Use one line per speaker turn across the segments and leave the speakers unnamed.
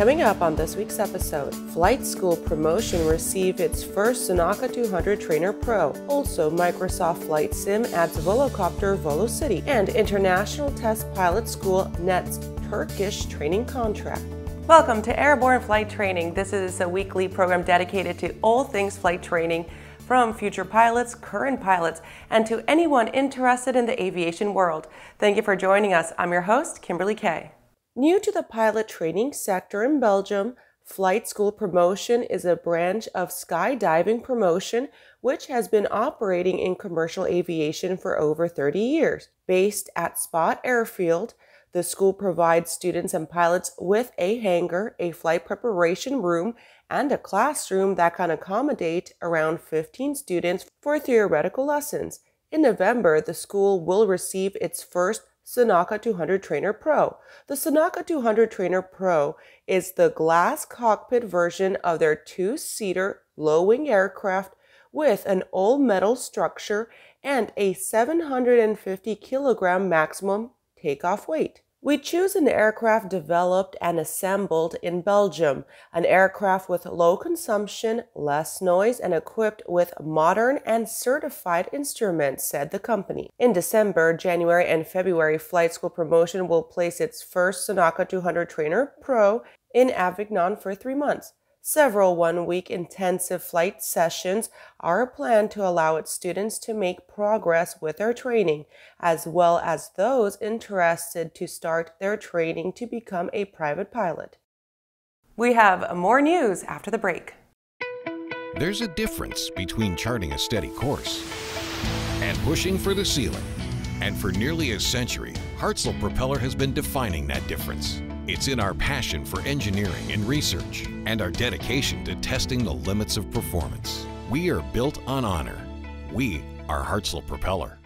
Coming up on this week's episode, Flight School Promotion received its first Sonaca 200 Trainer Pro. Also, Microsoft Flight Sim adds Volocopter VoloCity, and International Test Pilot School nets Turkish training contract. Welcome to Airborne Flight Training. This is a weekly program dedicated to all things flight training from future pilots, current pilots, and to anyone interested in the aviation world. Thank you for joining us. I'm your host, Kimberly Kay. New to the pilot training sector in Belgium, Flight School Promotion is a branch of skydiving promotion which has been operating in commercial aviation for over 30 years. Based at Spot Airfield, the school provides students and pilots with a hangar, a flight preparation room, and a classroom that can accommodate around 15 students for theoretical lessons. In November, the school will receive its first Sonaca 200 Trainer Pro. The Sonaca 200 Trainer Pro is the glass cockpit version of their two-seater low-wing aircraft with an all-metal structure and a 750 kilogram maximum takeoff weight. We choose an aircraft developed and assembled in Belgium, an aircraft with low consumption, less noise, and equipped with modern and certified instruments, said the company. In December, January, and February, Flight School Promotion will place its first Sonaca 200 Trainer Pro in Avignon for three months. Several one week intensive flight sessions are planned to allow its students to make progress with their training, as well as those interested to start their training to become a private pilot. We have more news after the break.
There's a difference between charting a steady course and pushing for the ceiling. And for nearly a century, Hartzell Propeller has been defining that difference. It's in our passion for engineering and research and our dedication to testing the limits of performance. We are built on honor. We are Hartzell Propeller.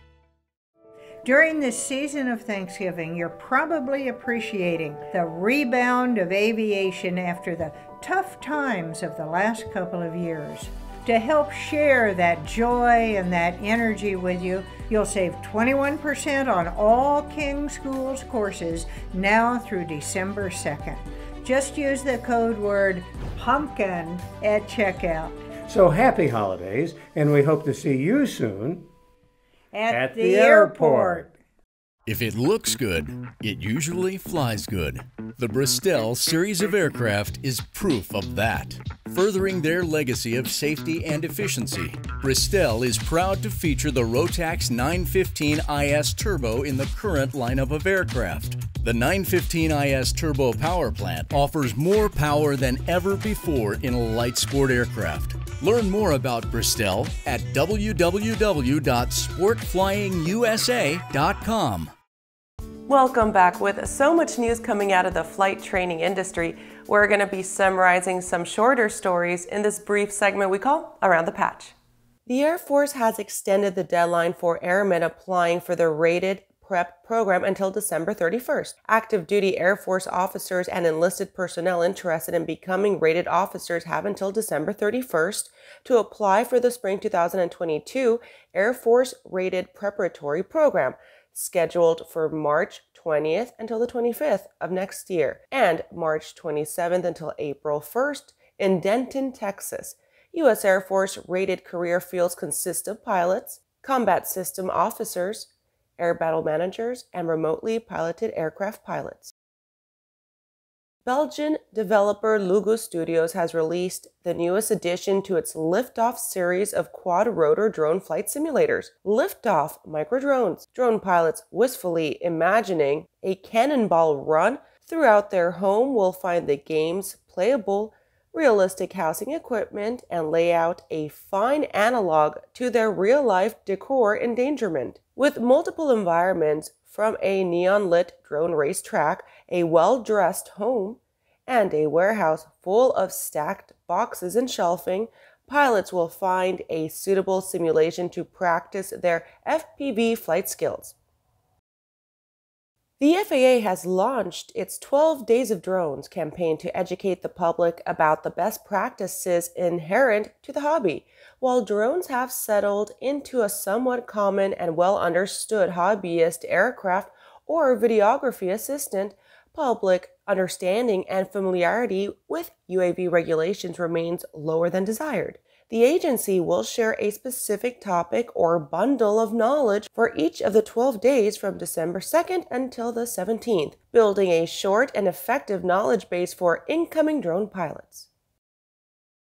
During this season of Thanksgiving, you're probably appreciating the rebound of aviation after the tough times of the last couple of years. To help share that joy and that energy with you, you'll save 21% on all King Schools courses now through December 2nd. Just use the code word pumpkin at checkout.
So happy holidays, and we hope to see you soon
at, at the, the airport. airport.
If it looks good, it usually flies good. The Bristell series of aircraft is proof of that. Furthering their legacy of safety and efficiency, Bristell is proud to feature the Rotax 915 IS Turbo in the current lineup of aircraft. The 915 IS Turbo power plant offers more power than ever before in a light sport aircraft. Learn more about Bristell at www.sportflyingusa.com.
Welcome back. With so much news coming out of the flight training industry, we're going to be summarizing some shorter stories in this brief segment we call Around the Patch. The Air Force has extended the deadline for airmen applying for the rated prep program until December 31st. Active duty Air Force officers and enlisted personnel interested in becoming rated officers have until December 31st to apply for the spring 2022 Air Force rated preparatory program scheduled for March 20th until the 25th of next year, and March 27th until April 1st in Denton, Texas. U.S. Air Force rated career fields consist of pilots, combat system officers, air battle managers, and remotely piloted aircraft pilots. Belgian developer LuGus Studios has released the newest addition to its Liftoff series of quad-rotor drone flight simulators. Liftoff micro drones, drone pilots wistfully imagining a cannonball run throughout their home will find the game's playable, realistic housing equipment and layout a fine analog to their real-life decor endangerment. With multiple environments from a neon lit drone racetrack, a well dressed home, and a warehouse full of stacked boxes and shelving, pilots will find a suitable simulation to practice their FPV flight skills. The FAA has launched its 12 Days of Drones campaign to educate the public about the best practices inherent to the hobby. While drones have settled into a somewhat common and well understood hobbyist aircraft or videography assistant, public understanding and familiarity with UAV regulations remains lower than desired. The agency will share a specific topic or bundle of knowledge for each of the 12 days from December 2nd until the 17th, building a short and effective knowledge base for incoming drone pilots.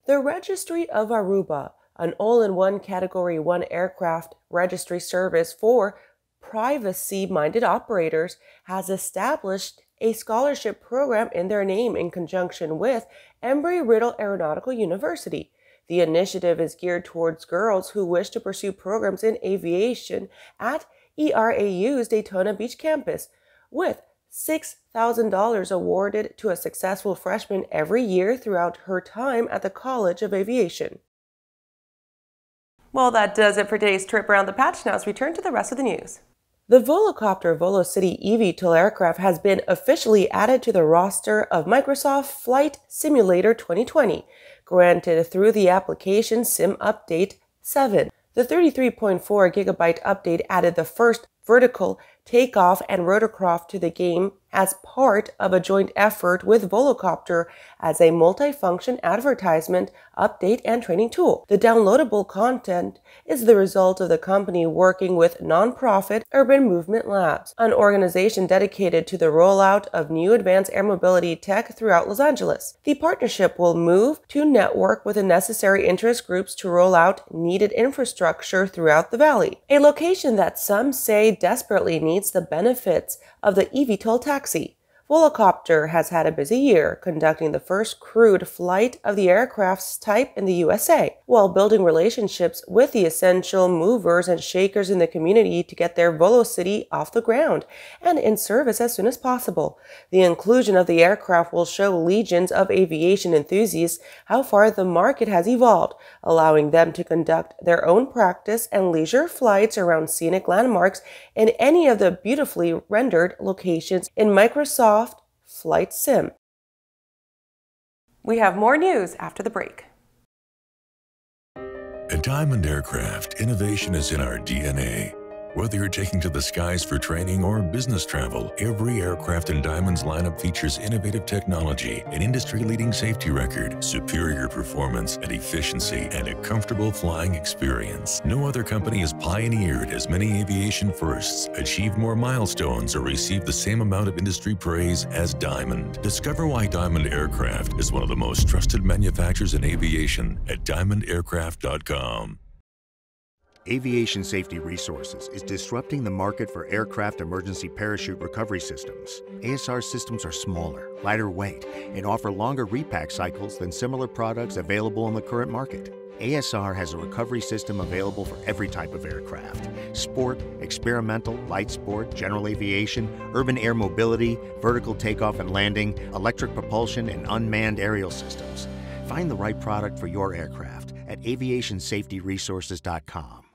The Registry of Aruba, an all in one Category 1 aircraft registry service for privacy minded operators, has established a scholarship program in their name in conjunction with Embry Riddle Aeronautical University. The initiative is geared towards girls who wish to pursue programs in aviation at ERAU's Daytona Beach campus, with $6,000 awarded to a successful freshman every year throughout her time at the College of Aviation. Well, that does it for today's trip around the patch. Now let's return to the rest of the news. The Volocopter VoloCity eVTOL aircraft has been officially added to the roster of Microsoft Flight Simulator 2020 granted through the application Sim Update 7. The 33.4 gigabyte update added the first vertical takeoff and rotorcraft to the game as part of a joint effort with Volocopter as a multifunction advertisement, update, and training tool. The downloadable content is the result of the company working with nonprofit Urban Movement Labs, an organization dedicated to the rollout of new advanced air mobility tech throughout Los Angeles. The partnership will move to network with the necessary interest groups to roll out needed infrastructure throughout the valley, a location that some say desperately needs the benefits of the eVTOL taxi. Volocopter has had a busy year, conducting the first crewed flight of the aircraft's type in the USA, while building relationships with the essential movers and shakers in the community to get their VoloCity off the ground and in service as soon as possible. The inclusion of the aircraft will show legions of aviation enthusiasts how far the market has evolved, allowing them to conduct their own practice and leisure flights around scenic landmarks in any of the beautifully rendered locations in Microsoft Flight Sim. We have more news after the break.
At Diamond Aircraft, innovation is in our DNA. Whether you're taking to the skies for training or business travel, every aircraft in Diamond's lineup features innovative technology, an industry-leading safety record, superior performance and efficiency, and a comfortable flying experience. No other company has pioneered as many aviation firsts, achieved more milestones, or received the same amount of industry praise as Diamond. Discover why Diamond Aircraft is one of the most trusted manufacturers in aviation at diamondaircraft.com.
Aviation Safety Resources is disrupting the market for aircraft emergency parachute recovery systems. ASR systems are smaller, lighter weight, and offer longer repack cycles than similar products available in the current market. ASR has a recovery system available for every type of aircraft sport, experimental, light sport, general aviation, urban air mobility, vertical takeoff and landing, electric propulsion, and unmanned aerial systems. Find the right product for your aircraft at aviationsafetyresources.com.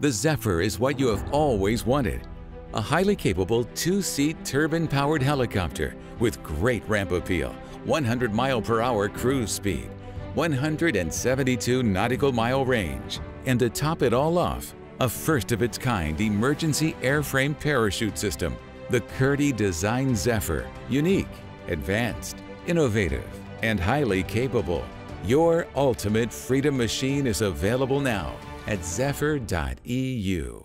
The Zephyr is what you have always wanted. A highly capable two-seat turbine-powered helicopter with great ramp appeal, 100 mile per hour cruise speed, 172 nautical mile range, and to top it all off, a first-of-its-kind emergency airframe parachute system, the Curti Design Zephyr. Unique, advanced, innovative, and highly capable. Your ultimate freedom machine is available now at zephyr.eu.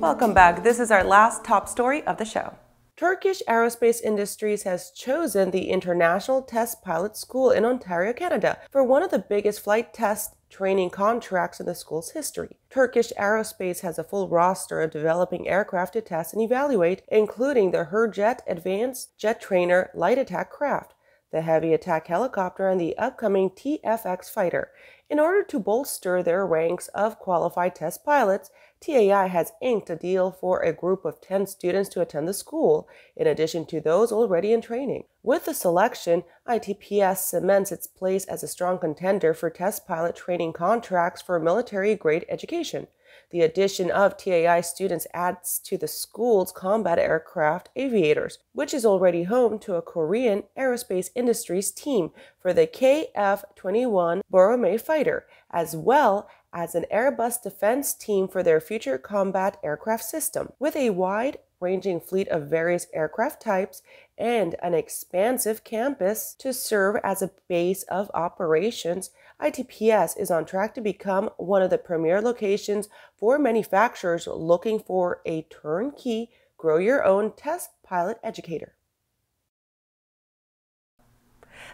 Welcome back. This is our last top story of the show. Turkish Aerospace Industries has chosen the International Test Pilot School in Ontario, Canada, for one of the biggest flight test training contracts in the school's history. Turkish Aerospace has a full roster of developing aircraft to test and evaluate, including the Hürjet Advanced Jet Trainer light attack craft, the heavy attack helicopter, and the upcoming TFX fighter. In order to bolster their ranks of qualified test pilots, TAI has inked a deal for a group of 10 students to attend the school, in addition to those already in training. With the selection, ITPS cements its place as a strong contender for test pilot training contracts for military grade education. The addition of TAI students adds to the school's combat aircraft aviators, which is already home to a Korean aerospace industries team for the KF 21 Boramae fighter, as well as an Airbus defense team for their future combat aircraft system. With a wide ranging fleet of various aircraft types and an expansive campus to serve as a base of operations, ITPS is on track to become one of the premier locations for manufacturers looking for a turnkey, grow your own test pilot educator.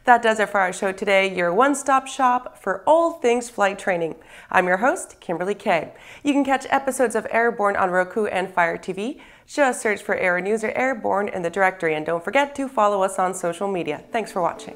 That does it for our show today, your one stop shop for all things flight training. I'm your host, Kimberly Kay. You can catch episodes of Airborne on Roku and Fire TV. Just search for Aero-News or Airborne in the directory, and don't forget to follow us on social media. Thanks for watching.